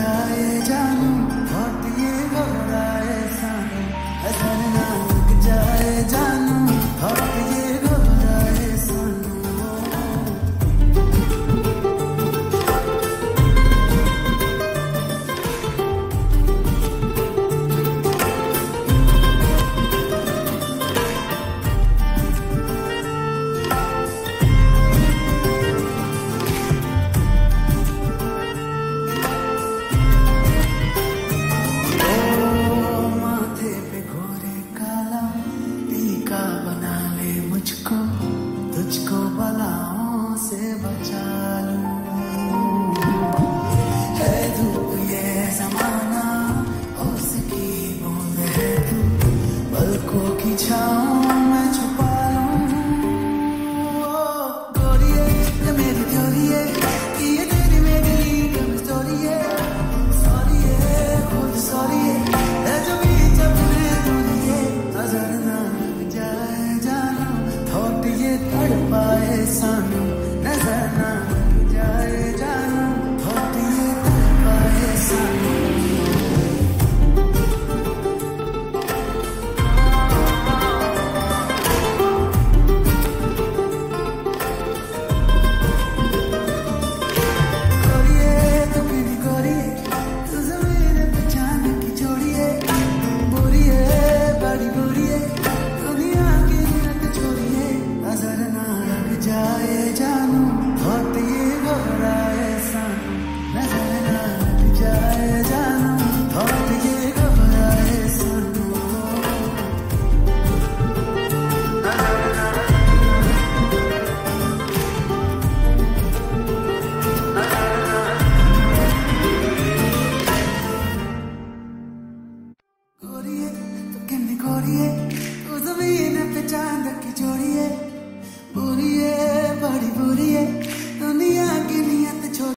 sky sun. जाए जानू बहुत ये हो रहा जाए जानू बहुत ये गोरिए तो किन्नी गोरिए तू ज़मीन पे चाँद की जोड़िए। बुरिए बड़ी बुरिए